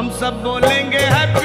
हम सब बोलेंगे हैप्पी